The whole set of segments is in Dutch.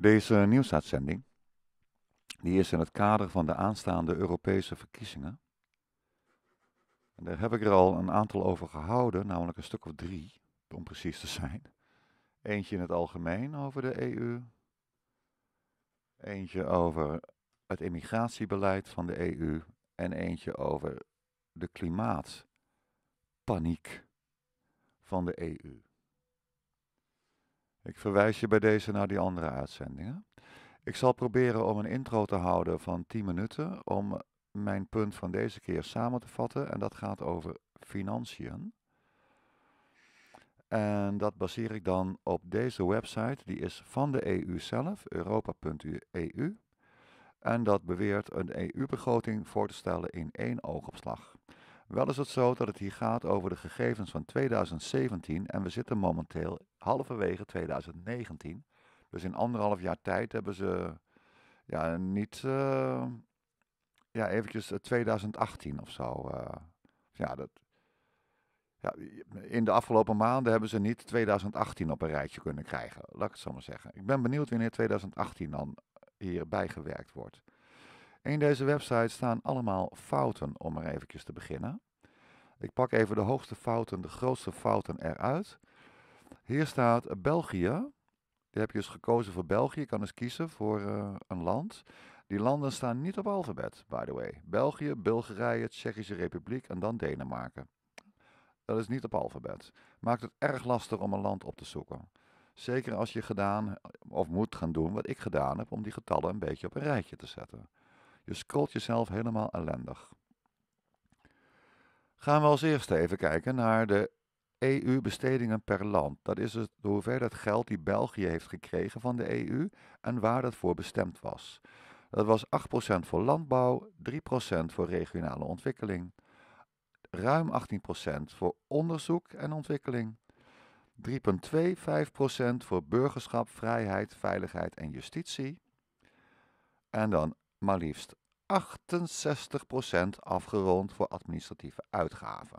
Deze nieuwsuitzending die is in het kader van de aanstaande Europese verkiezingen. En daar heb ik er al een aantal over gehouden, namelijk een stuk of drie, om precies te zijn. Eentje in het algemeen over de EU. Eentje over het immigratiebeleid van de EU. En eentje over de klimaatpaniek van de EU. Ik verwijs je bij deze naar die andere uitzendingen. Ik zal proberen om een intro te houden van 10 minuten om mijn punt van deze keer samen te vatten. En dat gaat over financiën. En dat baseer ik dan op deze website, die is van de EU zelf, europa.eu. En dat beweert een EU-begroting voor te stellen in één oogopslag. Wel is het zo dat het hier gaat over de gegevens van 2017 en we zitten momenteel halverwege 2019. Dus in anderhalf jaar tijd hebben ze ja, niet uh, ja, eventjes 2018 of zo. Uh, ja, dat, ja, in de afgelopen maanden hebben ze niet 2018 op een rijtje kunnen krijgen. Laat ik het zo maar zeggen. Ik ben benieuwd wanneer 2018 dan hier bijgewerkt wordt. In deze website staan allemaal fouten, om er eventjes te beginnen. Ik pak even de hoogste fouten, de grootste fouten eruit. Hier staat België. Die heb je dus gekozen voor België. Je kan dus kiezen voor uh, een land. Die landen staan niet op alfabet, by the way. België, Bulgarije, Tsjechische Republiek en dan Denemarken. Dat is niet op alfabet. Maakt het erg lastig om een land op te zoeken. Zeker als je gedaan of moet gaan doen wat ik gedaan heb om die getallen een beetje op een rijtje te zetten. Je scrolt jezelf helemaal ellendig. Gaan we als eerste even kijken naar de EU-bestedingen per land. Dat is dus de hoeveelheid geld die België heeft gekregen van de EU en waar dat voor bestemd was. Dat was 8% voor landbouw, 3% voor regionale ontwikkeling, ruim 18% voor onderzoek en ontwikkeling, 3,25% voor burgerschap, vrijheid, veiligheid en justitie. En dan maar liefst 68% afgerond voor administratieve uitgaven.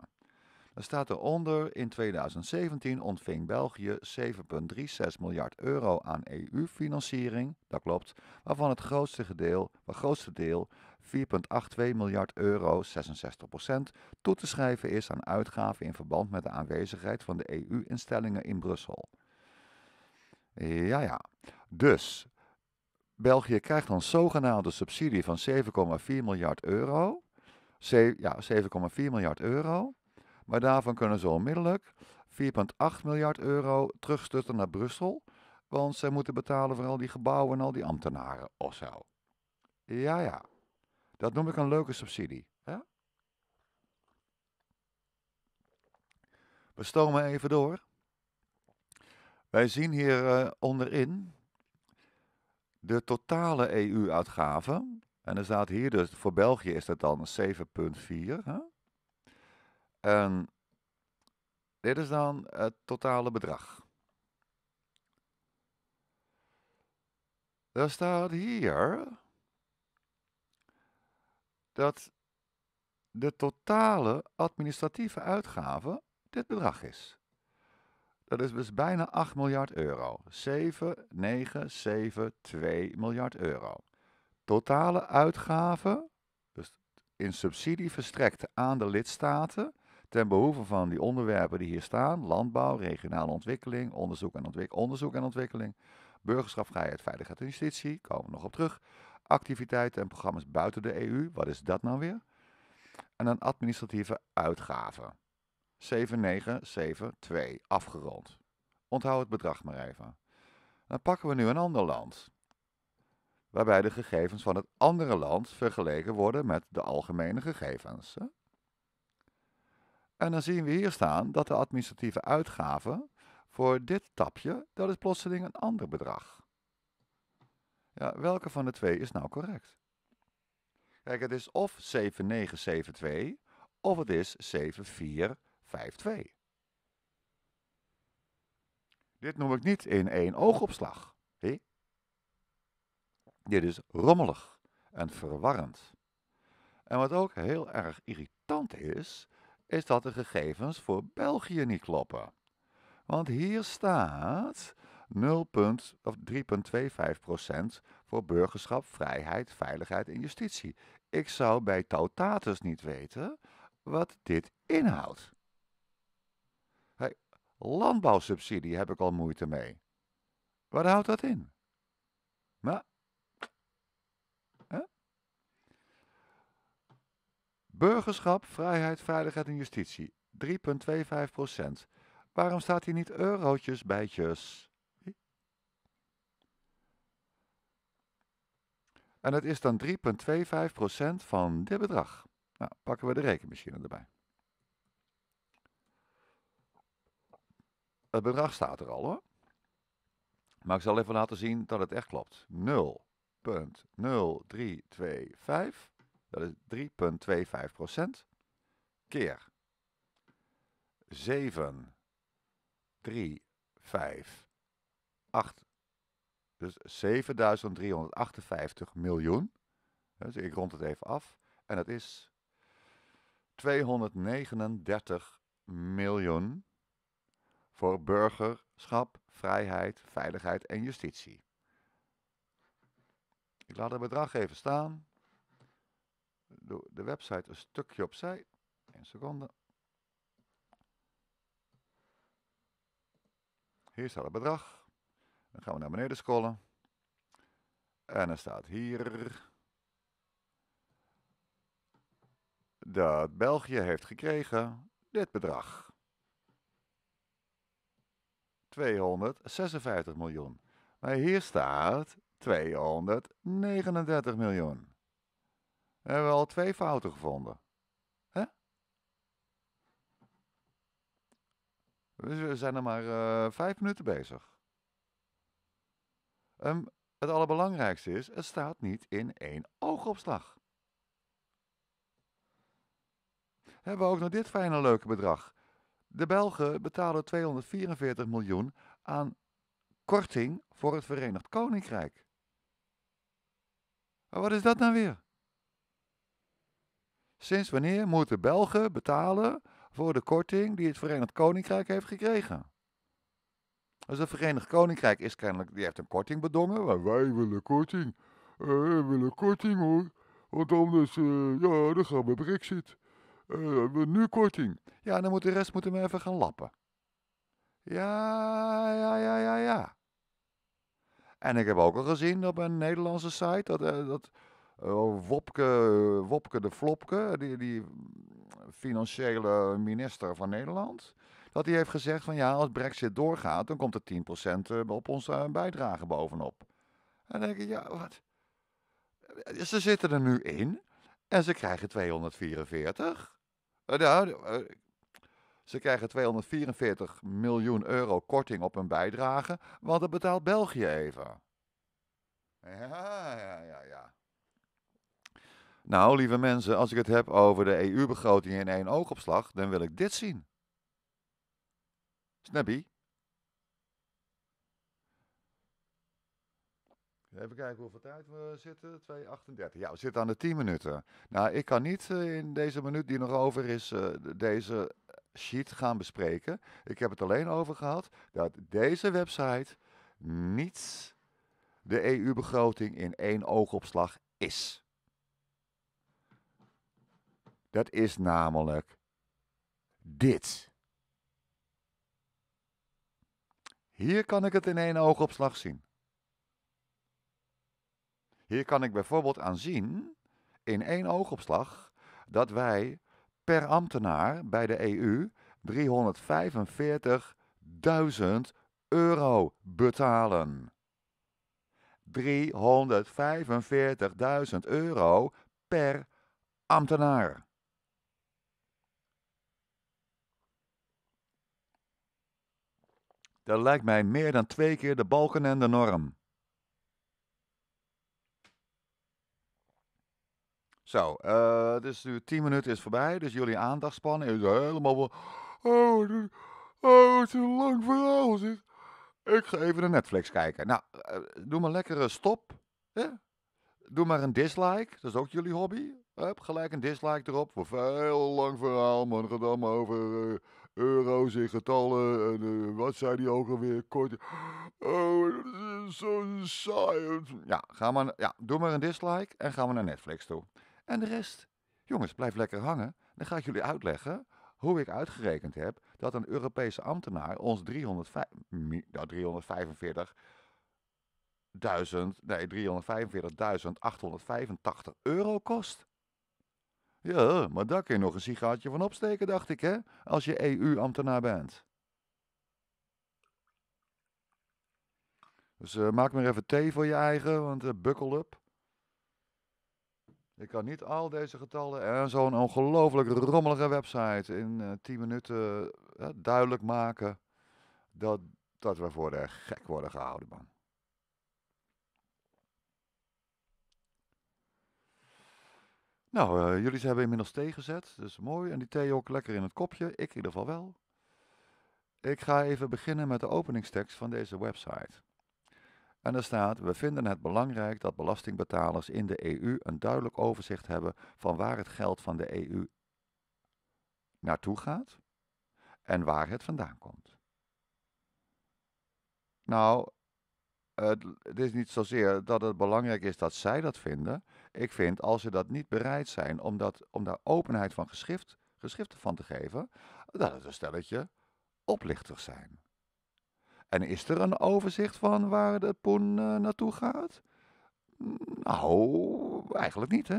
Dan staat eronder, in 2017 ontving België 7,36 miljard euro aan EU-financiering, dat klopt, waarvan het grootste deel, het grootste deel 4,82 miljard euro, 66%, toe te schrijven is aan uitgaven in verband met de aanwezigheid van de EU-instellingen in Brussel. Ja, ja. Dus, België krijgt dan zogenaamde subsidie van 7,4 miljard euro. ja, 7,4 miljard euro. Maar daarvan kunnen ze onmiddellijk 4,8 miljard euro terugstutten naar Brussel. Want zij moeten betalen voor al die gebouwen en al die ambtenaren of zo. Ja, ja. Dat noem ik een leuke subsidie. Hè? We stomen even door. Wij zien hier uh, onderin de totale EU-uitgaven. En er staat hier dus, voor België is dat dan 7,4. En dit is dan het totale bedrag. Er staat hier dat de totale administratieve uitgave dit bedrag is. Dat is dus bijna 8 miljard euro. 7, 9, 7, 2 miljard euro. Totale uitgaven, dus in subsidie verstrekt aan de lidstaten, ten behoeve van die onderwerpen die hier staan: landbouw, regionale ontwikkeling, onderzoek en, ontwik onderzoek en ontwikkeling, burgerschap, vrijheid, veiligheid en justitie, komen we nog op terug. Activiteiten en programma's buiten de EU, wat is dat nou weer? En een administratieve uitgave. 7972 afgerond. Onthoud het bedrag maar even. Dan pakken we nu een ander land. Waarbij de gegevens van het andere land vergeleken worden met de algemene gegevens. En dan zien we hier staan dat de administratieve uitgaven voor dit tapje, dat is plotseling een ander bedrag. Ja, welke van de twee is nou correct? Kijk, het is of 7972 of het is 7452. Dit noem ik niet in één oogopslag. Dit is rommelig en verwarrend. En wat ook heel erg irritant is, is dat de gegevens voor België niet kloppen. Want hier staat 0, punt, of 3,25% voor burgerschap, vrijheid, veiligheid en justitie. Ik zou bij Tautatus niet weten wat dit inhoudt. Landbouwsubsidie heb ik al moeite mee. Wat houdt dat in? Maar, hè? Burgerschap, vrijheid, veiligheid en justitie. 3,25% Waarom staat hier niet eurotjes bijtjes? En dat is dan 3,25% van dit bedrag. Nou, pakken we de rekenmachine erbij. Het bedrag staat er al hoor. Maar ik zal even laten zien dat het echt klopt. 0,0325, dat is 3,25% keer 7, 3, 5, 8, dus 7358 miljoen. Dus ik rond het even af. En dat is 239 miljoen voor burgerschap, vrijheid, veiligheid en justitie. Ik laat het bedrag even staan. Doe de website een stukje opzij. Een seconde. Hier staat het bedrag. Dan gaan we naar beneden scrollen. En er staat hier dat België heeft gekregen dit bedrag. 256 miljoen. Maar hier staat 239 miljoen. We hebben al twee fouten gevonden. Hè? We zijn er maar uh, vijf minuten bezig. Um, het allerbelangrijkste is, het staat niet in één oogopslag. Hebben we ook nog dit fijne leuke bedrag. De Belgen betalen 244 miljoen aan korting voor het Verenigd Koninkrijk. Maar wat is dat nou weer? Sinds wanneer moeten Belgen betalen voor de korting die het Verenigd Koninkrijk heeft gekregen? Dus het Verenigd Koninkrijk is kennelijk, die heeft een korting bedongen. Maar wij willen korting. Uh, wij willen korting hoor. Want anders, uh, ja, dan gaan we Brexit. Uh, nu korting. Ja, dan moet de rest moeten we even gaan lappen. Ja, ja, ja, ja, ja. En ik heb ook al gezien op een Nederlandse site dat, dat Wopke, Wopke de Flopke, die, die financiële minister van Nederland, dat hij heeft gezegd van ja, als Brexit doorgaat, dan komt er 10% eh, op onze bijdrage bovenop. En dan denk ik, ja, wat? Ze zitten er nu in en ze krijgen 244. Nou, ze krijgen 244 miljoen euro korting op hun bijdrage, want dat betaalt België even. Ja, ja, ja, ja. Nou, lieve mensen, als ik het heb over de EU-begroting in één oogopslag, dan wil ik dit zien. Snappy. Even kijken hoeveel tijd we zitten. 2,38. Ja, we zitten aan de 10 minuten. Nou, ik kan niet uh, in deze minuut die nog over is, uh, deze sheet gaan bespreken. Ik heb het alleen over gehad dat deze website niet de EU-begroting in één oogopslag is. Dat is namelijk dit. Hier kan ik het in één oogopslag zien. Hier kan ik bijvoorbeeld aan zien, in één oogopslag, dat wij per ambtenaar bij de EU 345.000 euro betalen. 345.000 euro per ambtenaar. Dat lijkt mij meer dan twee keer de balken en de norm. Zo, uh, dus nu 10 minuten is voorbij, dus jullie aandachtspannen is helemaal... Oh, oh, wat een lang verhaal. Ik ga even naar Netflix kijken. Nou, uh, doe maar lekkere stop. Hè? Doe maar een dislike, dat is ook jullie hobby. Hup, gelijk een dislike erop. Voor veel lang verhaal, man. Gaat allemaal over uh, euro's in getallen. En eh, wat zei die ook alweer? Kort. Oh, is zo saai. Ja, ga maar, ja, doe maar een dislike en gaan we naar Netflix toe. En de rest, jongens, blijf lekker hangen. Dan ga ik jullie uitleggen hoe ik uitgerekend heb dat een Europese ambtenaar ons 305, nou, 345.000, nee, 345.885 euro kost. Ja, maar daar kun je nog een sigaartje van opsteken, dacht ik, hè? Als je EU-ambtenaar bent. Dus uh, maak maar even thee voor je eigen, want uh, bukkel up. Ik kan niet al deze getallen en zo'n ongelooflijk rommelige website in uh, eh, 10 minuten duidelijk maken dat, dat we voor de gek worden gehouden, man. Nou, uh, jullie hebben inmiddels thee gezet, dus mooi. En die thee ook lekker in het kopje, ik in ieder geval wel. Ik ga even beginnen met de openingstekst van deze website. En er staat: We vinden het belangrijk dat belastingbetalers in de EU een duidelijk overzicht hebben van waar het geld van de EU naartoe gaat en waar het vandaan komt. Nou, het, is niet zozeer dat het belangrijk is dat zij dat vinden. Ik vind als ze dat niet bereid zijn om, dat, om daar openheid van geschrift, geschriften van te geven, dat het een stelletje oplichters zijn. En is er een overzicht van waar de poen uh, naartoe gaat? Nou, eigenlijk niet, hè?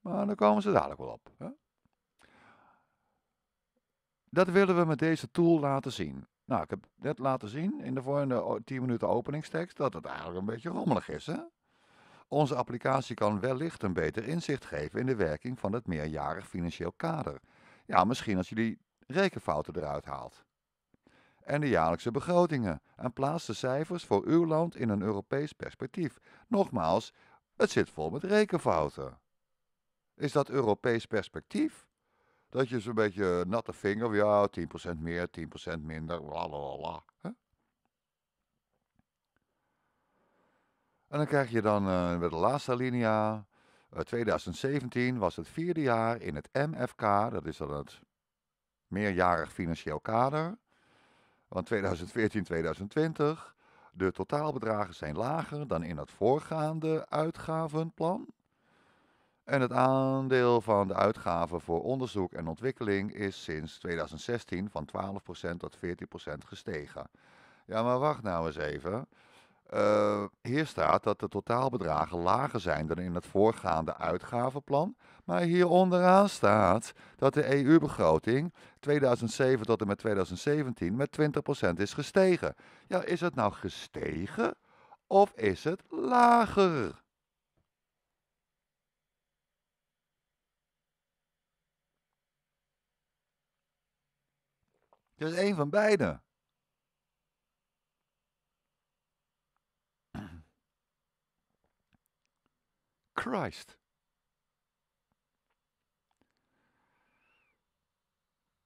Maar dan komen ze dadelijk wel op. Hè? Dat willen we met deze tool laten zien. Nou, ik heb net laten zien in de volgende 10 minuten openingstekst dat het eigenlijk een beetje rommelig is. Hè? Onze applicatie kan wellicht een beter inzicht geven in de werking van het meerjarig financieel kader. Ja, misschien als je die rekenfouten eruit haalt. En de jaarlijkse begrotingen en plaatst de cijfers voor uw land in een Europees perspectief. Nogmaals, het zit vol met rekenfouten. Is dat Europees perspectief? Dat je zo'n beetje natte vinger, ja, 10% meer, 10% minder, blablabla. En dan krijg je dan uh, bij de laatste alinea, uh, 2017 was het vierde jaar in het MFK, dat is dan het meerjarig financieel kader, van 2014-2020. De totaalbedragen zijn lager dan in het voorgaande uitgavenplan. En het aandeel van de uitgaven voor onderzoek en ontwikkeling is sinds 2016 van 12% tot 14% gestegen. Ja, maar wacht nou eens even. Uh, hier staat dat de totaalbedragen lager zijn dan in het voorgaande uitgavenplan. Maar hier onderaan staat dat de EU-begroting 2007 tot en met 2017 met 20% is gestegen. Ja, is het nou gestegen of is het lager? Het is één van beide.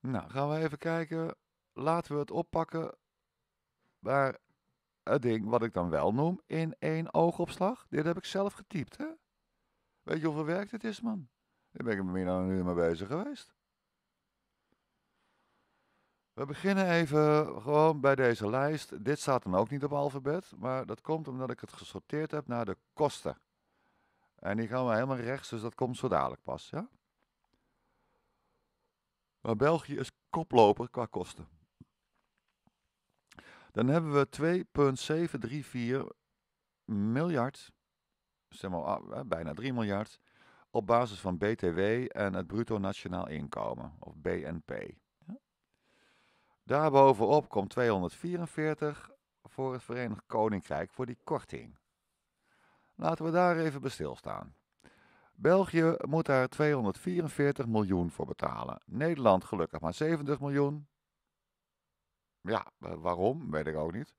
Nou, gaan we even kijken. Laten we het oppakken. Maar het ding wat ik dan wel noem in één oogopslag. Dit heb ik zelf getypt, hè? Weet je hoeveel werk dit is, man? Daar ben ik meer dan een uur mee bezig geweest. We beginnen even gewoon bij deze lijst. Dit staat dan ook niet op alfabet, maar dat komt omdat ik het gesorteerd heb naar de kosten. En die gaan we helemaal rechts, dus dat komt zo dadelijk pas, ja? Maar België is koploper qua kosten. Dan hebben we 2,734 miljard, zeg maar, ah, bijna 3 miljard, op basis van BTW en het bruto nationaal inkomen, of BNP. Daarbovenop komt 244 voor het Verenigd Koninkrijk voor die korting. Laten we daar even bij stilstaan. België moet daar 244 miljoen voor betalen. Nederland gelukkig maar 70 miljoen. Ja, waarom? Weet ik ook niet.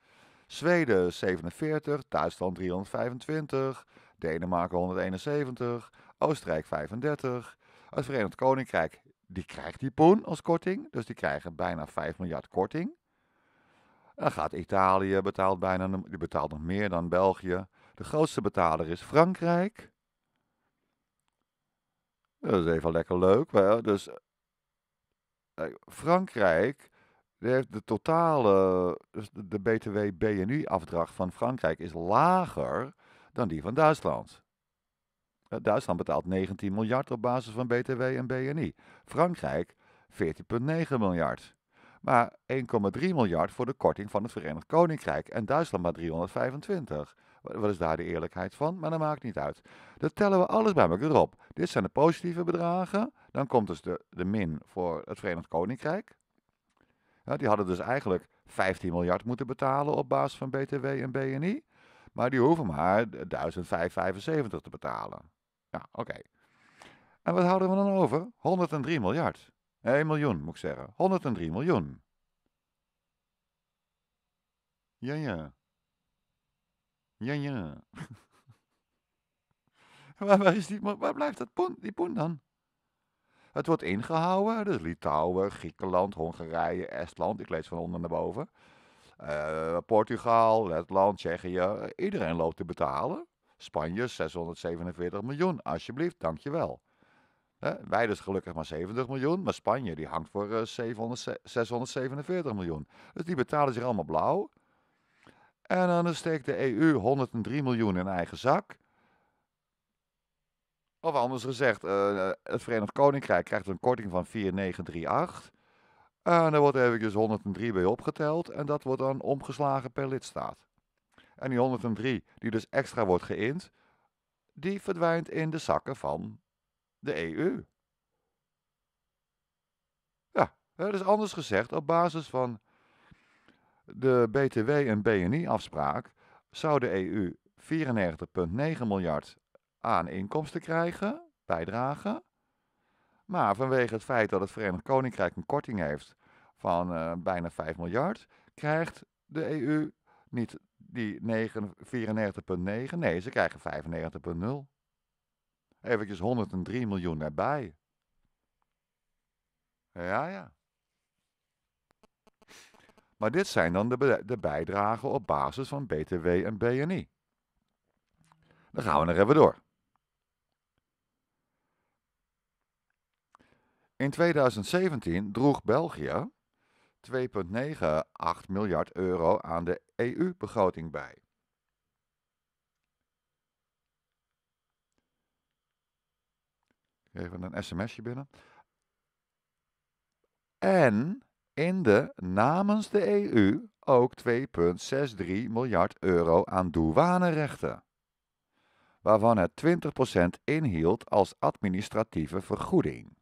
Zweden 47, Duitsland 325, Denemarken 171, Oostenrijk 35, het Verenigd Koninkrijk die krijgt die poen als korting. Dus die krijgen bijna 5 miljard korting. Dan gaat Italië, betaalt bijna, die betaalt nog meer dan België. De grootste betaler is Frankrijk. Dat is even lekker leuk. Dus eh, Frankrijk die heeft de totale, dus de, BTW-BNU-afdracht van Frankrijk is lager dan die van Duitsland. Eh, Duitsland betaalt 19 miljard op basis van BTW en BNI. Frankrijk 14,9 miljard. Maar 1,3 miljard voor de korting van het Verenigd Koninkrijk en Duitsland maar 325. Wat is daar de eerlijkheid van? Maar dat maakt niet uit. Dat tellen we alles bij elkaar op. Dit zijn de positieve bedragen. Dan komt dus de, de min voor het Verenigd Koninkrijk. Die hadden dus eigenlijk 15 miljard moeten betalen op basis van BTW en BNI. Maar die hoeven maar 1575 te betalen. Ja, oké. En wat houden we dan over? 103 miljard. Nee, miljoen moet ik zeggen. 103 miljoen. Ja, ja. Ja, ja. waar, waar, is die, waar blijft dat poen, die poen dan? Het wordt ingehouden. Dus Litouwen, Griekenland, Hongarije, Estland. Ik lees van onder naar boven. Uh, Portugal, Letland, Tsjechië. Iedereen loopt te betalen. Spanje 647 miljoen. Alsjeblieft, dankjewel. Uh, wij dus gelukkig maar 70 miljoen. Maar Spanje die hangt voor uh, 700, 647 miljoen. Dus die betalen zich allemaal blauw. En dan steekt de EU 103 miljoen in eigen zak. Of anders gezegd, uh, het Verenigd Koninkrijk krijgt een korting van 4938. En er wordt eventjes 103 bij opgeteld. En dat wordt dan omgeslagen per lidstaat. En die 103, die dus extra wordt geïnd, die verdwijnt in de zakken van de EU. Ja, dus anders gezegd, op basis van de BTW en BNI-afspraak zou de EU 94,9 miljard aan inkomsten krijgen, bijdragen. Maar vanwege het feit dat het Verenigd Koninkrijk een korting heeft van uh, bijna 5 miljard, krijgt de EU niet die 94,9, nee, ze krijgen 95,0. Eventjes 103 miljoen erbij. Ja, ja. Maar dit zijn dan de, de bijdragen op basis van BTW en BNI. Dan gaan we nog even door. In 2017 droeg België 2,98 miljard euro aan de EU-begroting bij. Even een sms'je binnen. En in de namens de EU ook 2,63 miljard euro aan douanerechten, waarvan het 20% inhield als administratieve vergoeding.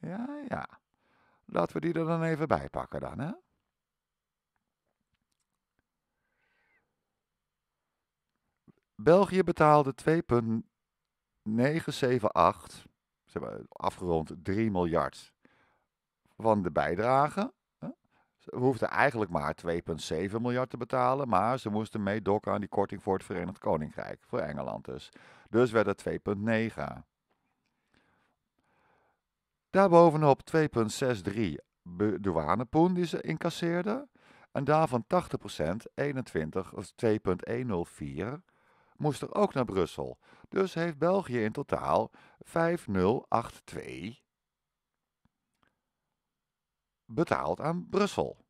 Ja, ja. Laten we die er dan even bij pakken dan, hè? België betaalde 2,978, ze hebben afgerond 3 miljard van de bijdrage. Ze hoefden eigenlijk maar 2,7 miljard te betalen, maar ze moesten meedokken aan die korting voor het Verenigd Koninkrijk, voor Engeland dus. Dus werd het 2,9. Daarbovenop 2,63 douanepoen die ze incasseerden. En daarvan 80%, 21 of 2,104, moest er ook naar Brussel. Dus heeft België in totaal 5082 betaald aan Brussel.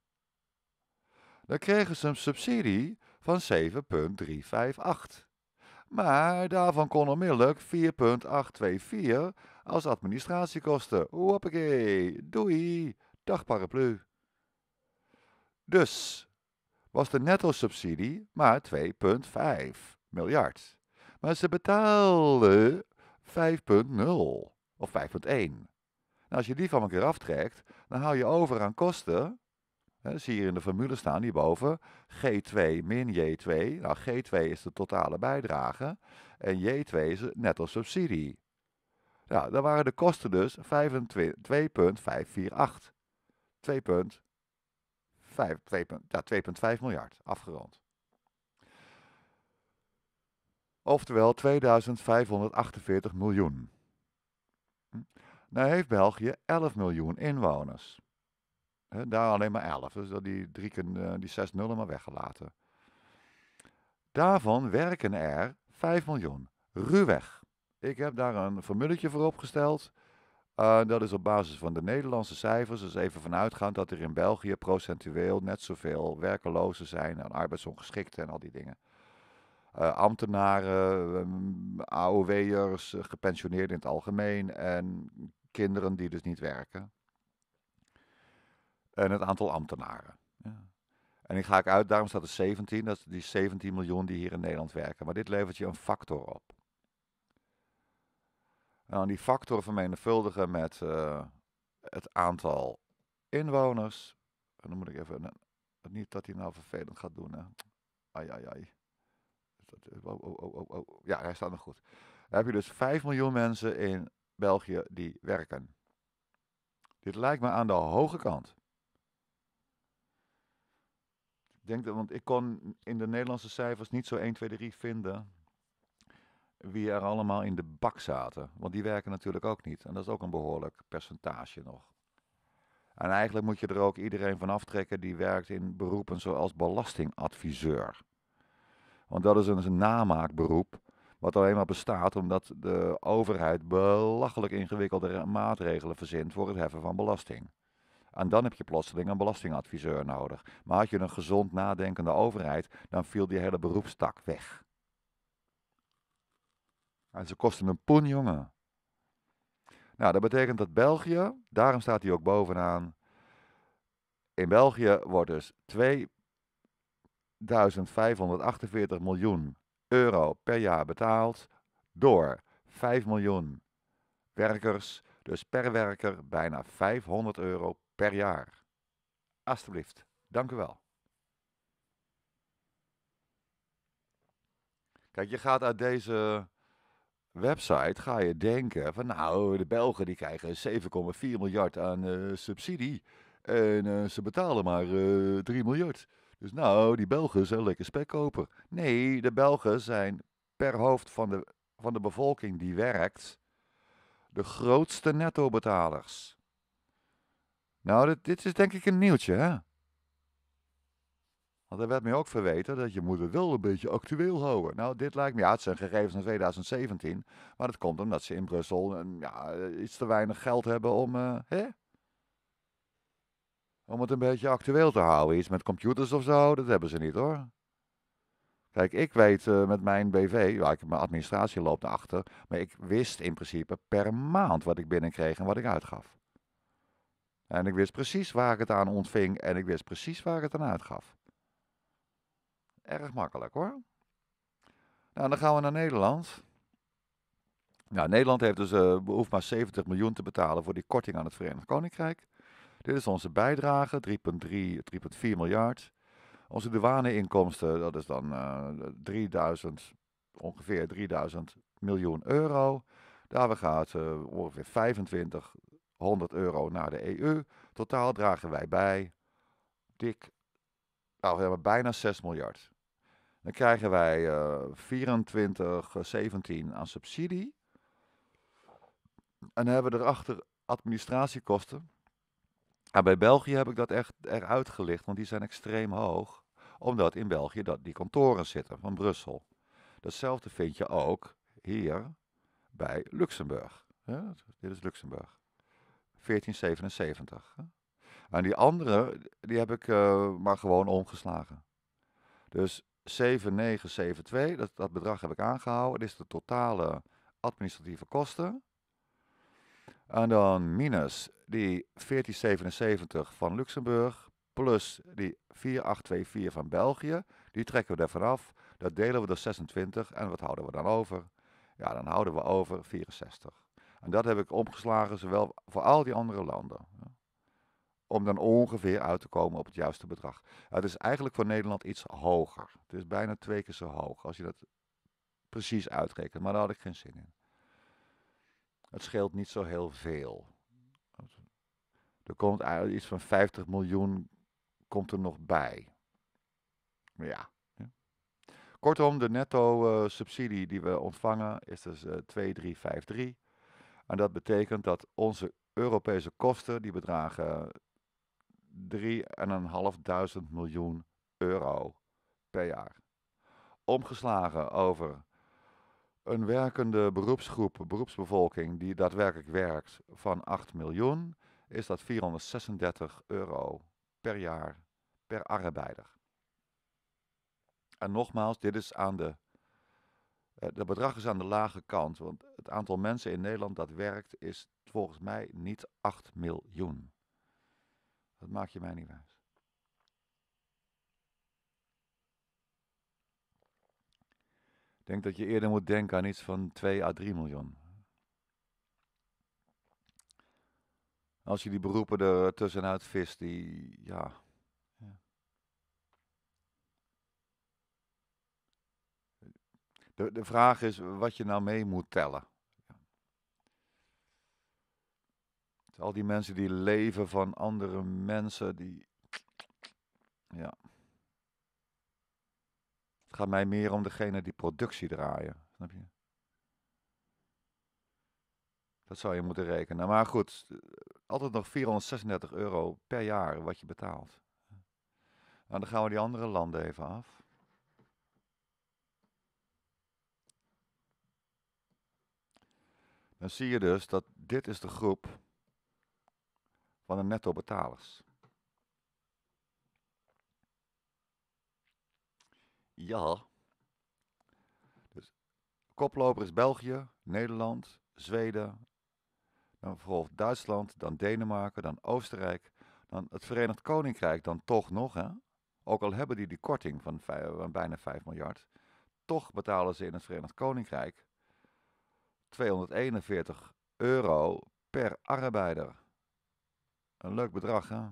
Dan kregen ze een subsidie van 7,358. Maar daarvan kon onmiddellijk 4,824 als administratiekosten. Hoppakee, doei, dag paraplu. Dus was de netto-subsidie maar 2,5 miljard. Maar ze betaalden 5,0 of 5,1. Nou, als je die van elkaar aftrekt, dan hou je over aan kosten. Hè, zie je hier in de formule staan hierboven. G2 min J2. Nou, G2 is de totale bijdrage. En J2 is de netto subsidie. Ja, dan waren de kosten dus 2,548. 2,5 ja, miljard, afgerond. Oftewel 2548 miljoen. Nou heeft België 11 miljoen inwoners. daar alleen maar 11, dus die, drie, eh, die zes nullen maar weggelaten. Daarvan werken er 5 miljoen. Ruwweg. Ik heb daar een formuletje voor opgesteld. Uh, dat is op basis van de Nederlandse cijfers. Dus even vanuitgaand dat er in België procentueel net zoveel werkelozen zijn en arbeidsongeschikten en al die dingen. Uh, ambtenaren, um, AOW'ers, uh, gepensioneerden in het algemeen en kinderen die dus niet werken. En het aantal ambtenaren. Ja. En ik ga ik uit, daarom staat er 17, dat is die 17 miljoen die hier in Nederland werken. Maar dit levert je een factor op. Dan die factor vermenigvuldigen met uh, het aantal inwoners. En dan moet ik even, niet dat hij nou vervelend gaat doen. Hè. Ai, ai, ai. Oh, oh, oh. Ja, hij staat nog goed. Dan heb je dus 5 miljoen mensen in België die werken. Dit lijkt me aan de hoge kant. Ik denk dat, want ik kon in de Nederlandse cijfers niet zo 1, 2, 3 vinden wie er allemaal in de bak zaten. Want die werken natuurlijk ook niet. En dat is ook een behoorlijk percentage nog. En eigenlijk moet je er ook iedereen van aftrekken die werkt in beroepen zoals belastingadviseur. Want dat is een, namaakberoep, wat alleen maar bestaat omdat de overheid belachelijk ingewikkelde maatregelen verzint voor het heffen van belasting. En dan heb je plotseling een belastingadviseur nodig. Maar had je een gezond nadenkende overheid, dan viel die hele beroepstak weg. En ze kosten een poen, jongen. Nou, dat betekent dat België, daarom staat hij ook bovenaan. In België wordt dus 2548 miljoen euro per jaar betaald door 5 miljoen werkers. Dus per werker bijna 500 euro per jaar. Alsjeblieft, dank u wel. Kijk, je gaat uit deze website ga je denken van nou, de Belgen die krijgen 7,4 miljard aan uh, subsidie en uh, ze betalen maar uh, eh, 3 miljard. Dus nou, die Belgen zijn lekker spek kopen. Nee, de Belgen zijn per hoofd van de, van de bevolking die werkt de grootste netto-betalers. Nou, dit, is denk ik een nieuwtje, hè? Want er werd mij ook verweten dat je moet het wel een beetje actueel houden. Nou, dit lijkt me, ja, het zijn gegevens van 2017. Maar dat komt omdat ze in Brussel een, ja, iets te weinig geld hebben om, uh, hè? Om het een beetje actueel te houden. Iets met computers of zo, dat hebben ze niet hoor. Kijk, ik weet uh, met mijn BV, ja, ik, mijn administratie loopt achter, maar ik wist in principe per maand wat ik binnenkreeg en wat ik uitgaf. En ik wist precies waar ik het aan ontving en ik wist precies waar ik het aan uitgaf. Erg makkelijk hoor. Nou, dan gaan we naar Nederland. Nou, Nederland heeft dus uh, behoeft maar 70 miljoen te betalen voor die korting aan het Verenigd Koninkrijk. Dit is onze bijdrage, 3,3, 3,4 miljard. Onze douaneinkomsten, dat is dan uh, eh, 3000, ongeveer 3000 miljoen euro. Daar gaat uh, ongeveer 2500 euro naar de EU. Totaal dragen wij bij dik, nou we hebben bijna 6 miljard. Dan krijgen wij uh, 24, 17 aan subsidie. En hebben we erachter administratiekosten. En bij België heb ik dat echt eruit gelicht, want die zijn extreem hoog. Omdat in België dat die kantoren zitten van Brussel. Datzelfde vind je ook hier bij Luxemburg. Dit is Luxemburg. 1477. En die andere, die heb ik uh, maar gewoon omgeslagen. Dus 7972, dat, dat bedrag heb ik aangehouden. Dit is de totale administratieve kosten. En dan minus die 1477 van Luxemburg plus die 4824 van België. Die trekken we ervan af. Dat delen we door 26 en wat houden we dan over? Ja, dan houden we over 64. En dat heb ik omgeslagen zowel voor al die andere landen om dan ongeveer uit te komen op het juiste bedrag. Het is eigenlijk voor Nederland iets hoger. Het is bijna twee keer zo hoog als je dat precies uitrekent, maar daar had ik geen zin in. Het scheelt niet zo heel veel. Er komt eigenlijk iets van 50 miljoen komt er nog bij. Maar ja. Kortom, de netto uh, subsidie die we ontvangen is dus uh, 2353. En dat betekent dat onze Europese kosten, die bedragen 3.500 miljoen euro per jaar. Omgeslagen over een werkende beroepsgroep, beroepsbevolking die daadwerkelijk werkt van 8 miljoen, is dat 436 euro per jaar per arbeider. En nogmaals, dit is aan de, het eh, bedrag is aan de lage kant, want het aantal mensen in Nederland dat werkt is volgens mij niet 8 miljoen. Dat maak je mij niet wijs. Denk dat je eerder moet denken aan iets van 2 à 3 miljoen. Als je die beroepen er tussenuit vist, die, ja. De, de vraag is wat je nou mee moet tellen. Al die mensen die leven van andere mensen, die. Ja. Het gaat mij meer om degene die productie draaien. Snap je? Dat zou je moeten rekenen. Maar goed, altijd nog 436 euro per jaar wat je betaalt. Nou, dan gaan we die andere landen even af. Dan zie je dus dat dit is de groep van de netto betalers. Ja. Dus koploper is België, Nederland, Zweden, dan bijvoorbeeld Duitsland, dan Denemarken, dan Oostenrijk, dan het Verenigd Koninkrijk dan toch nog, hè? ook al hebben die die korting van, van bijna 5 miljard, toch betalen ze in het Verenigd Koninkrijk 241 euro per arbeider. Een leuk bedrag, hè?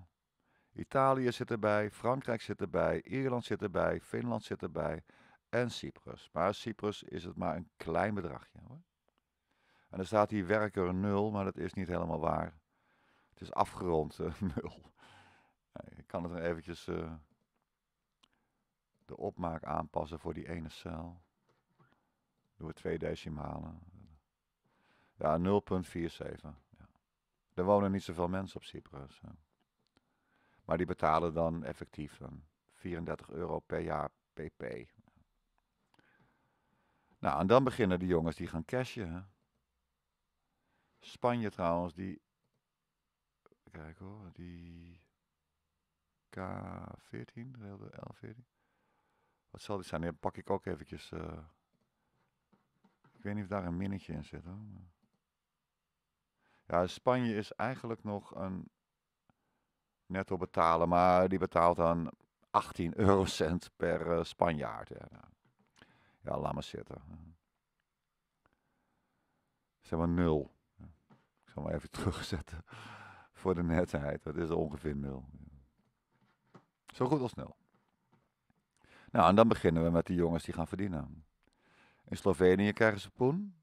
Italië zit erbij, Frankrijk zit erbij, Ierland zit erbij, Finland zit erbij en Cyprus. Maar Cyprus is het maar een klein bedragje hoor. En er staat hier werker nul, maar dat is niet helemaal waar. Het is afgerond uh, nul. Ik kan het nog eventjes uh, de opmaak aanpassen voor die ene cel. Door twee decimalen. Ja, 0,47. Ja. Er wonen niet zoveel mensen op Cyprus. Maar die betalen dan effectief dan 34 euro per jaar pp. Nou, en dan beginnen de jongens die gaan cashen. Spanje trouwens, die. Kijk hoor, die. K14, de L14. Wat zal die zijn? Dan pak ik ook eventjes. Uh, ik weet niet of daar een minnetje in zit hoor. Ja, Spanje is eigenlijk nog een netto betalen, maar die betaalt dan 18 eurocent per uh, Spanjaard. Ja. ja, laat maar zitten. Zeg maar nul. Ik zal maar even terugzetten voor de netheid. Dat is ongeveer nul. Zo goed als nul. Nou, en dan beginnen we met die jongens die gaan verdienen. In Slovenië krijgen ze poen.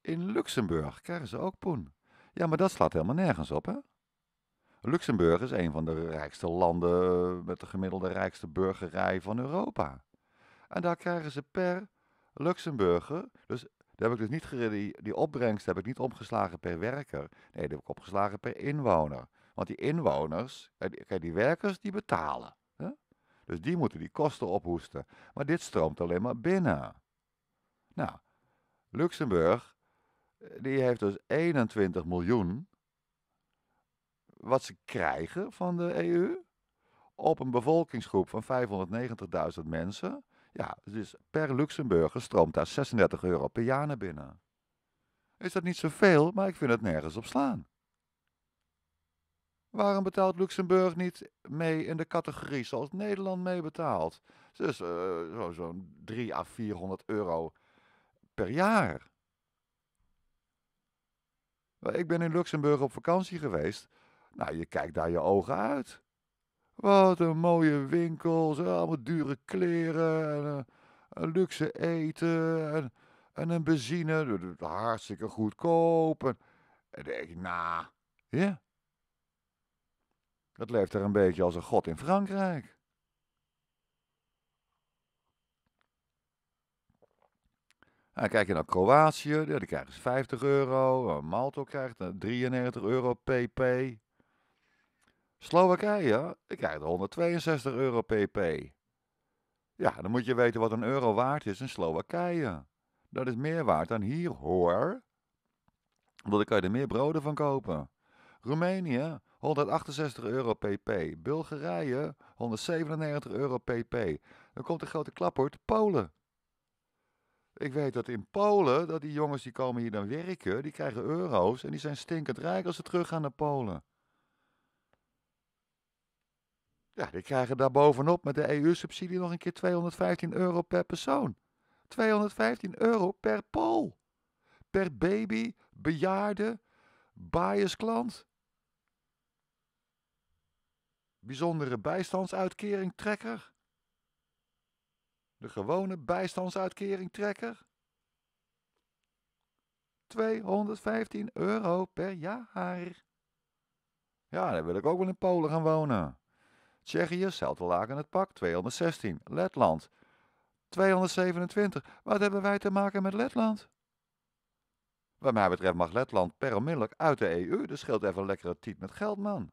In Luxemburg krijgen ze ook poen. Ja, maar dat slaat helemaal nergens op, hè? Luxemburg is een van de rijkste landen met de gemiddelde rijkste burgerij van Europa. En daar krijgen ze per Luxemburger, dus daar heb ik dus niet die, die opbrengst heb ik niet omgeslagen per werker. Nee, die heb ik opgeslagen per inwoner. Want die inwoners, kijk, die werkers, die betalen. Hè? Dus die moeten die kosten ophoesten. Maar dit stroomt alleen maar binnen. Nou, Luxemburg, eh, die heeft dus 21 miljoen wat ze krijgen van de EU op een bevolkingsgroep van 590.000 mensen. Ja, dus per Luxemburger stroomt daar 36 euro per jaar naar binnen. Is dat niet zoveel, maar ik vind het nergens op slaan. Waarom betaalt Luxemburg niet mee in de categorie zoals Nederland mee betaalt? Dus uh, zo'n 3 à 400 euro per jaar. Ik ben in Luxemburg op vakantie geweest. Nou, je kijkt daar je ogen uit. Wat een mooie winkels, allemaal dure kleren, en, een luxe eten en, en een benzine, hartstikke goedkoop. En, en denk ik, nou, ja. Dat leeft er een beetje als een god in Frankrijk. En kijk je naar Kroatië, ja, die krijgen ze 50 euro. Malta krijgt 93 euro pp. Slowakije, ik krijg 162 euro pp. Ja, dan moet je weten wat een euro waard is in Slowakije. Dat is meer waard dan hier, hoor. Want dan kan je er meer broden van kopen. Roemenië, 168 euro pp. Bulgarije, 197 euro pp. Dan komt de grote klapper, Polen. Ik weet dat in Polen, dat die jongens die komen hier dan werken, die krijgen euro's en die zijn stinkend rijk als ze teruggaan naar Polen. Ja, die krijgen daar bovenop met de EU-subsidie nog een keer 215 euro per persoon. 215 euro per Pool. Per baby, bejaarde, biasklant. Bijzondere bijstandsuitkering trekker. De gewone bijstandsuitkering trekker. 215 euro per jaar. Ja, dan wil ik ook wel in Polen gaan wonen. Tsjechië, Zeltelaken het pak, 216. Letland, 227. Wat hebben wij te maken met Letland? Wat mij betreft mag Letland per onmiddellijk uit de EU. Dus scheelt even een lekkere tiet met geld, man.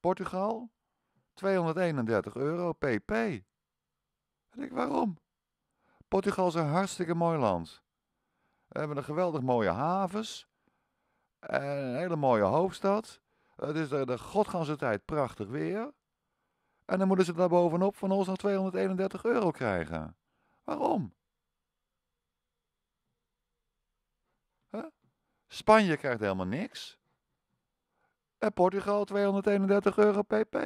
Portugal, 231 euro pp. En ik, waarom? Portugal is een hartstikke mooi land. We hebben een geweldig mooie havens. En een hele mooie hoofdstad. Het is de, de godganse tijd prachtig weer. En dan moeten ze daar bovenop van ons nog 231 euro krijgen. Waarom? Spanje krijgt helemaal niks. En Portugal 231 euro pp.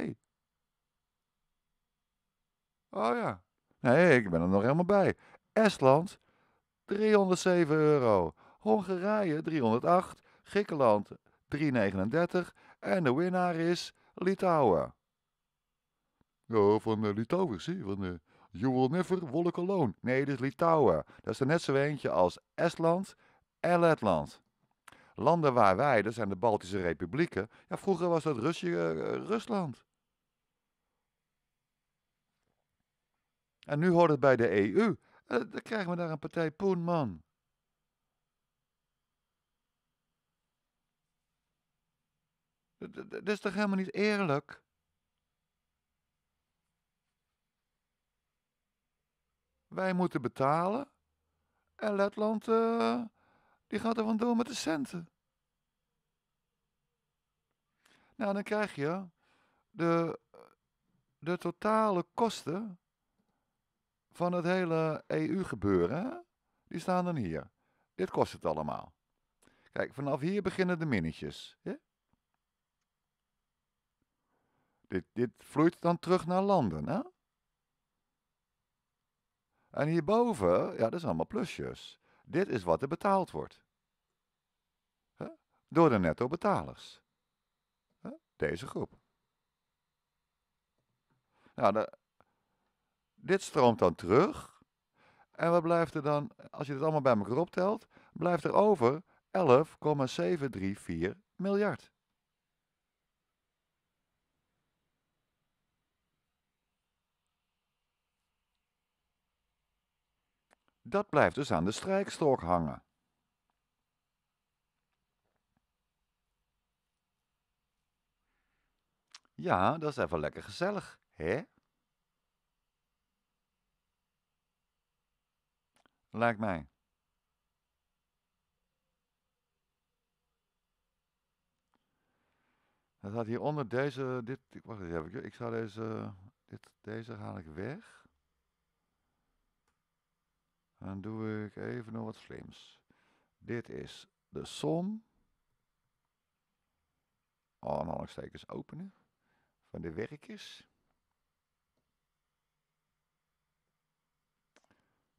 Oh ja. Nee, ik ben er nog helemaal bij. Estland 307 euro. Hongarije 308. Griekenland 339. En de winnaar is Litouwen. Ja, van uh, Litouwen, zie Van uh, You will never walk alone. Nee, dit is Litouwen. Dat is er net zo eentje als Estland en Letland. Landen waar wij, dat zijn de Baltische republieken. Ja, vroeger was dat uh, Rusland. En nu hoort het bij de EU. Dan krijgen we daar een partij poen, man. Dat is toch helemaal niet eerlijk? Wij moeten betalen. En Letland, uh, die gaat er vandoor met de centen. Nou, dan krijg je de, de totale kosten van het hele EU-gebeuren. Die staan dan hier. Dit kost het allemaal. Kijk, vanaf hier beginnen de minnetjes. Hè? Dit, dit vloeit dan terug naar landen. Hè? En hierboven, ja, dat is allemaal plusjes. Dit is wat er betaald wordt. Huh? Door de netto betalers. Huh? Deze groep. Nou, dit stroomt dan terug. En wat blijft er dan, als je het allemaal bij elkaar optelt, blijft er over 11,734 miljard. Dat blijft dus aan de strijkstok hangen. Ja, dat is even lekker gezellig, hè? Lijkt mij. Dat had hieronder deze, dit, wacht even, ik zal deze, dit, deze haal ik weg. Dan doe ik even nog wat slims. Dit is de som. Aanhalingstekens openen. Van de werkers.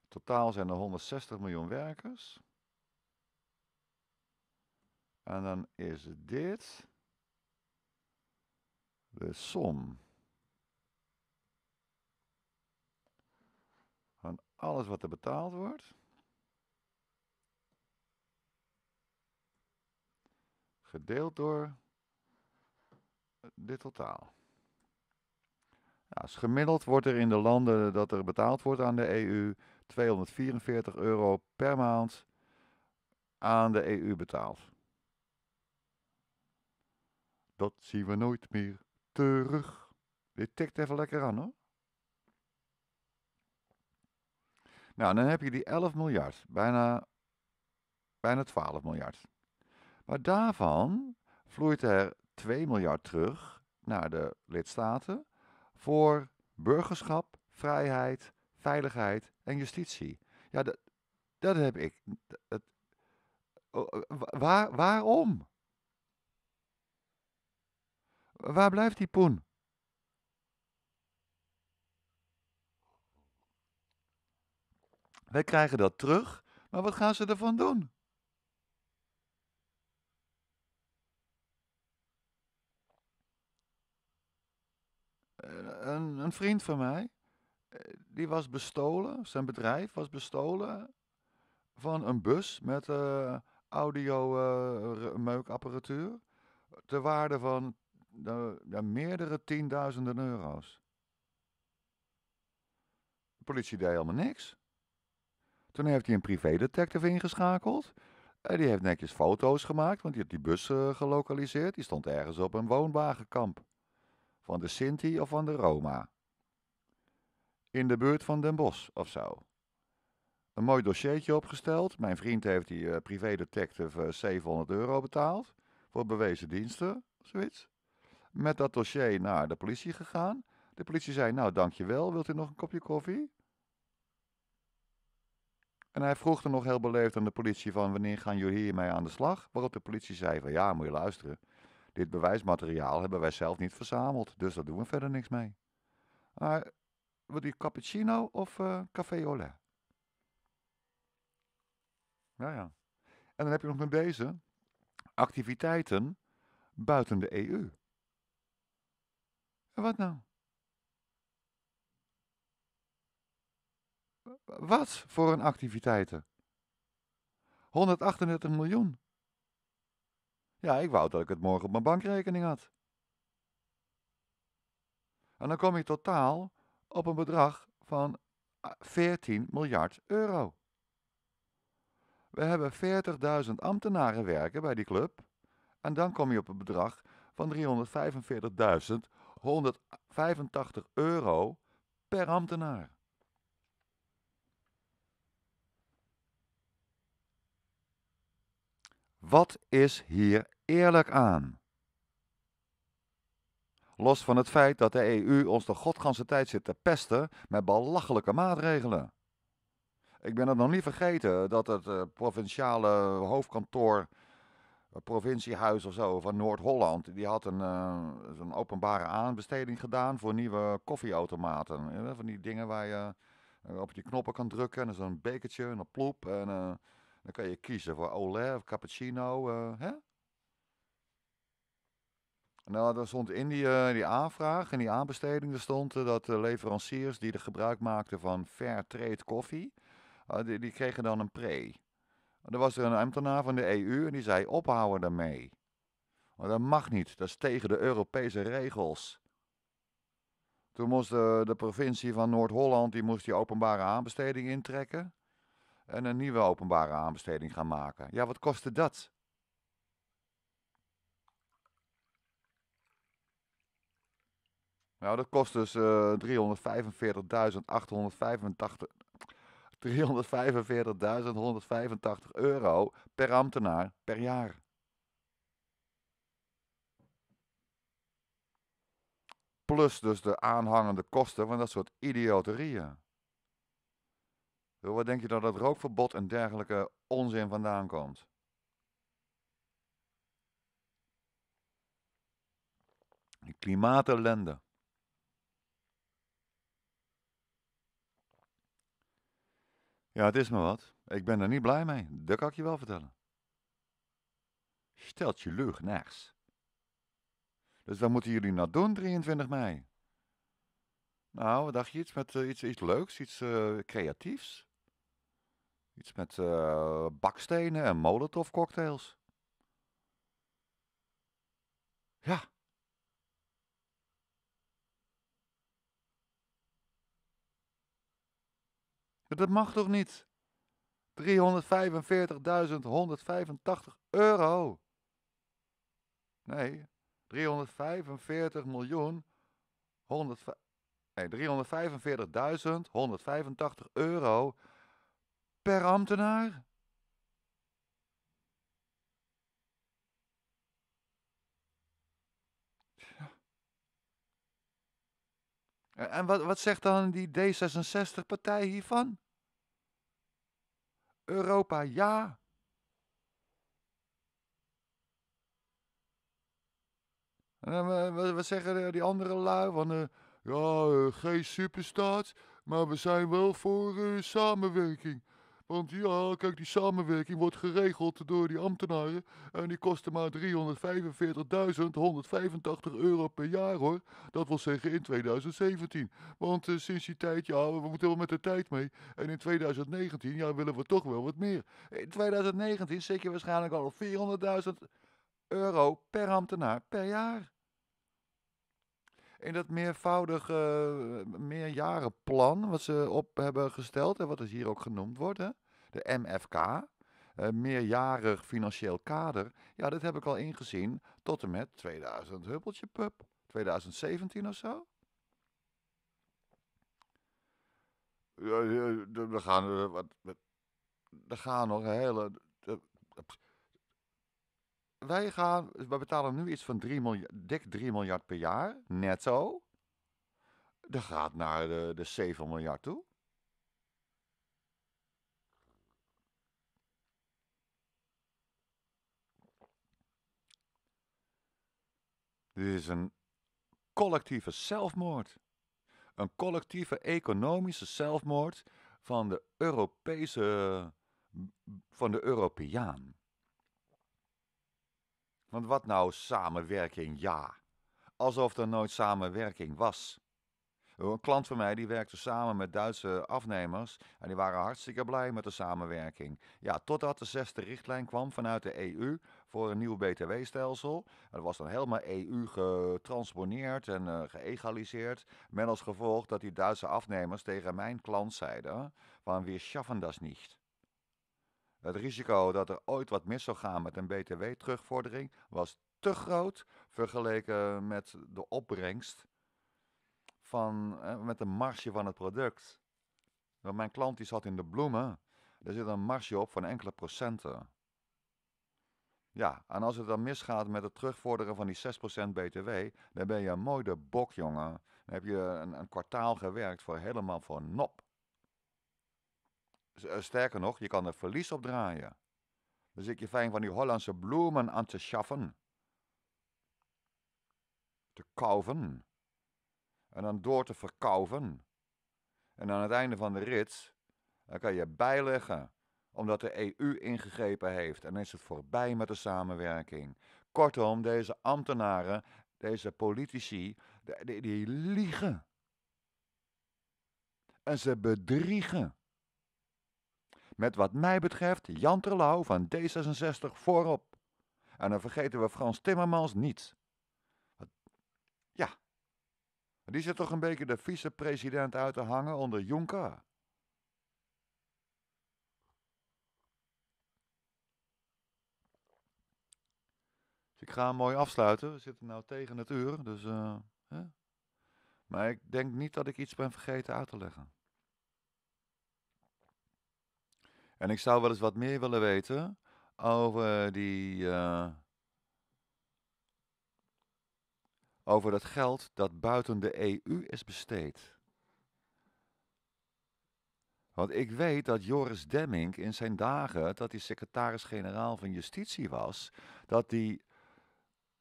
Totaal zijn er 160 miljoen werkers. En dan is dit de som van alles wat er betaald wordt. Gedeeld door dit totaal. Ja, dus gemiddeld wordt er in de landen dat er betaald wordt aan de EU 244 euro per maand aan de EU betaald. Dat zien we nooit meer terug. Dit tikt even lekker aan hoor. Nou, dan heb je die 11 miljard, bijna, bijna 12 miljard. Maar daarvan vloeit er 2 miljard terug naar de lidstaten voor burgerschap, vrijheid, veiligheid en justitie. Ja, dat, dat heb ik. Oh, waar, waarom? Waar blijft die poen? Wij krijgen dat terug, maar wat gaan ze ervan doen? Eh, een, een vriend van mij, eh, die was bestolen, zijn bedrijf was bestolen van een bus met uh, audio uh, meukapparatuur. Ter waarde van uh, meerdere tienduizenden euro's. De politie deed helemaal niks. Toen heeft hij een privédetective ingeschakeld. En die heeft netjes foto's gemaakt, want die had die bus uh, gelokaliseerd. Die stond ergens op een woonwagenkamp. Van de Sinti of van de Roma. In de buurt van Den Bosch of zo. Een mooi dossiertje opgesteld. Mijn vriend heeft die uh, privédetective uh, 700 euro betaald. Voor bewezen diensten, zoiets. Met dat dossier naar de politie gegaan. De politie zei, nou dankjewel, wilt u nog een kopje koffie? En hij vroeg er nog heel beleefd aan de politie van wanneer gaan jullie hiermee aan de slag? Waarop de politie zei van ja, moet je luisteren. Dit bewijsmateriaal hebben wij zelf niet verzameld, dus daar doen we verder niks mee. Maar wil die cappuccino of uh, café au lait? Ja, ja. En dan heb je nog met deze activiteiten buiten de EU. En wat nou? Wat voor een activiteiten? 138 miljoen. Ja, ik wou dat ik het morgen op mijn bankrekening had. En dan kom je totaal op een bedrag van 14 miljard euro. We hebben 40.000 ambtenaren werken bij die club. En dan kom je op een bedrag van 345.185 euro per ambtenaar. Wat is hier eerlijk aan? Los van het feit dat de EU ons de godganse tijd zit te pesten met belachelijke maatregelen. Ik ben het nog niet vergeten dat het uh, provinciale hoofdkantoor, uh, provinciehuis of zo van Noord-Holland, die had een, een openbare aanbesteding gedaan voor nieuwe koffieautomaten. Van die dingen waar je op die knoppen kan drukken en is een bekertje en een ploep en dan kan je kiezen voor olé of cappuccino. hè? Nou, er stond in die, uh, die aanvraag, in die aanbesteding, er stond uh, dat uh, leveranciers die gebruik maakten van fair trade koffie, die, die, kregen dan een pre. Er was er een ambtenaar van de EU en die zei ophouden daarmee. Dat mag niet, dat is tegen de Europese regels. Toen moest de, de provincie van Noord-Holland, die moest die openbare aanbesteding intrekken. En een nieuwe openbare aanbesteding gaan maken. Ja, wat kostte dat? Nou, dat kost dus uh, 345.885 345.185 euro per ambtenaar per jaar. Plus dus de aanhangende kosten van dat soort idioterieën. Wat denk je dat rookverbod en dergelijke onzin vandaan komt? Die klimaatellende. Ja, het is me wat. Ik ben er niet blij mee. Dat kan ik je wel vertellen. Stelt je lucht nergens. Dus wat moeten jullie nou doen, 23 mei? Nou, dacht je iets met uh, iets, iets leuks, iets uh, creatiefs? Iets met uh, bakstenen en molotov cocktails. Ja. Dat mag toch niet? 345.185 euro. Nee, 345 miljoen 100, nee, 345.185 euro per ambtenaar? En wat, wat zegt dan die D66-partij hiervan? Europa ja. En wat, zeggen die andere lui? Van, uh, ja, uh, geen superstaat, maar we zijn wel voor samenwerking. Want ja, kijk, die samenwerking wordt geregeld door die ambtenaren. En die kosten maar 345.185 euro per jaar hoor. Dat wil zeggen in 2017. Want uh, sinds die tijd, ja, we moeten wel met de tijd mee. En in 2019, ja, willen we toch wel wat meer. In 2019 zit je waarschijnlijk al op 400.000 euro per ambtenaar per jaar. In dat meervoudige meerjarenplan wat ze op hebben gesteld en wat dus hier ook genoemd wordt, de MFK, uh, meerjarig financieel kader, ja, dat heb ik al ingezien tot en met 2000 huppeltje pup, 2017 of zo. Er gaan, wat, er gaan nog hele wij, gaan, we betalen nu iets van 3 miljard, dik 3 miljard per jaar, netto. Dat gaat naar de, de 7 miljard toe. Dit is een collectieve zelfmoord. Een collectieve economische zelfmoord van de Europese, van de Europeaan. Want wat nou samenwerking? Ja. Alsof er nooit samenwerking was. Een klant van mij die werkte samen met Duitse afnemers en die waren hartstikke blij met de samenwerking. Ja, totdat de zesde richtlijn kwam vanuit de EU voor een nieuw btw-stelsel. Dat was dan helemaal EU getransponeerd en uh, geëgaliseerd. Met als gevolg dat die Duitse afnemers tegen mijn klant zeiden van we schaffen das niet. Het risico dat er ooit wat mis zou gaan met een btw-terugvordering was te groot vergeleken met de opbrengst van, eh, met de marge van het product. Want mijn klant die zat in de bloemen. Er zit een marge op van enkele procenten. Ja, en als het dan misgaat met het terugvorderen van die 6% btw, dan ben je een mooi de bok, jongen. Dan heb je een, een kwartaal gewerkt voor helemaal voor nop. Eh, sterker nog, je kan er verlies op draaien. Dan zit je fijn van die Hollandse bloemen aan te schaffen. Te kauwen. En dan door te verkauwen. En aan het einde van de rit, dan kan je bijleggen. Omdat de EU ingegrepen heeft. En is het voorbij met de samenwerking. Kortom, deze ambtenaren, deze politici, die, die liegen. En ze bedriegen. Met wat mij betreft Jan Terlouw van D66 voorop. En dan vergeten we Frans Timmermans niet. Ja, die zit toch een beetje de vicepresident uit te hangen onder Juncker. Dus ik ga hem mooi afsluiten. We zitten nou tegen het uur, dus... Uh, hè? Maar ik denk niet dat ik iets ben vergeten uit te leggen. En ik zou wel eens wat meer willen weten over die. Uh, over dat geld dat buiten de EU is besteed. Want ik weet dat Joris Demming in zijn dagen, dat hij secretaris-generaal van Justitie was, dat hij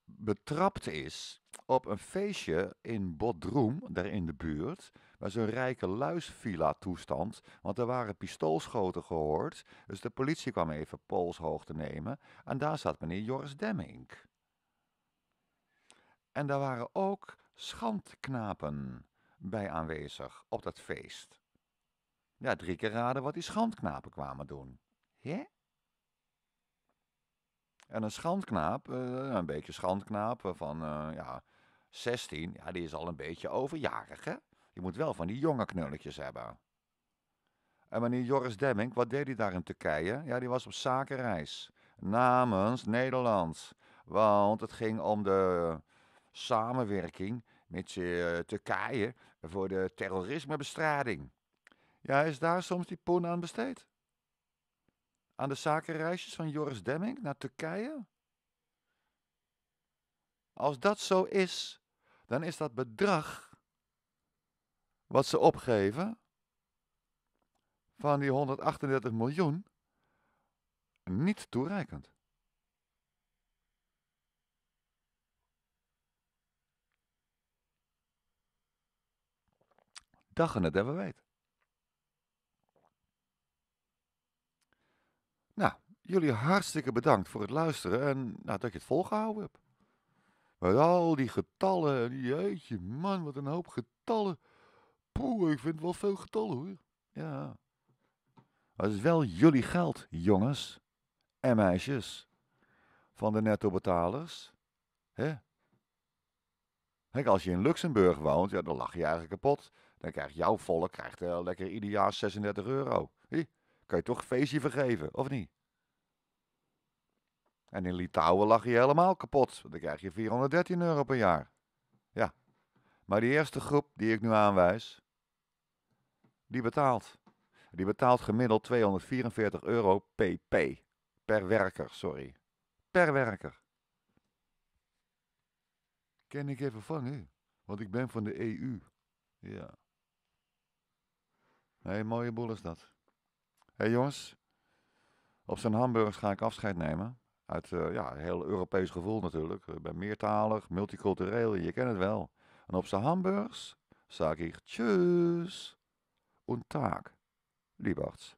betrapt is op een feestje in Bodroem, daar in de buurt, maar zo'n rijke luisvilla toestand, want er waren pistoolschoten gehoord, dus de politie kwam even polshoog te nemen en daar zat meneer Joris Demming. En daar waren ook schandknapen bij aanwezig op dat feest. Ja, drie keer raden wat die schandknapen kwamen doen. Hè? En een schandknaap, uh, een beetje schandknaap van uh, ja, 16, ja, die is al een beetje overjarig, hè? Je moet wel van die jonge knulletjes hebben. En meneer Joris Demming, wat deed hij daar in Turkije? Ja, die was op zakenreis. Namens Nederland. Want het ging om de samenwerking met uh, Turkije voor de terrorismebestrijding. Ja, is daar soms die poen aan besteed? aan de zakenreisjes van Joris Demming naar Turkije? Als dat zo is, dan is dat bedrag wat ze opgeven van die 138 miljoen niet toereikend. Dag en het even weet. Nou, jullie hartstikke bedankt voor het luisteren en nou, dat je het volgehouden hebt. Met al die getallen, jeetje man, wat een hoop getallen. Ik vind wel veel getallen hoor. Ja. Maar het is wel jullie geld, jongens en meisjes. Van de netto-betalers. Hè? Kijk, als je in Luxemburg woont, ja, dan lach je eigenlijk kapot. Dan krijgt jouw volk krijgt, uh, lekker ieder jaar 36 euro. Kan je toch een feestje vergeven, of niet? En in Litouwen lag je helemaal kapot. Dan krijg je 413 euro per jaar. Ja. Maar die eerste groep die ik nu aanwijs, die betaalt. Die betaalt gemiddeld 244 euro pp. Per werker, sorry. Per werker. Ken ik even vangen, want ik ben van de EU. Ja. Nee, mooie boel is dat. Hé hey jongens, op zijn hamburgers ga ik afscheid nemen. Uit uh, ja, heel Europees gevoel natuurlijk. Ik ben meertalig, multicultureel, je kent het wel. En op zijn hamburgers zeg ik tjus. Und Tag, lieberts.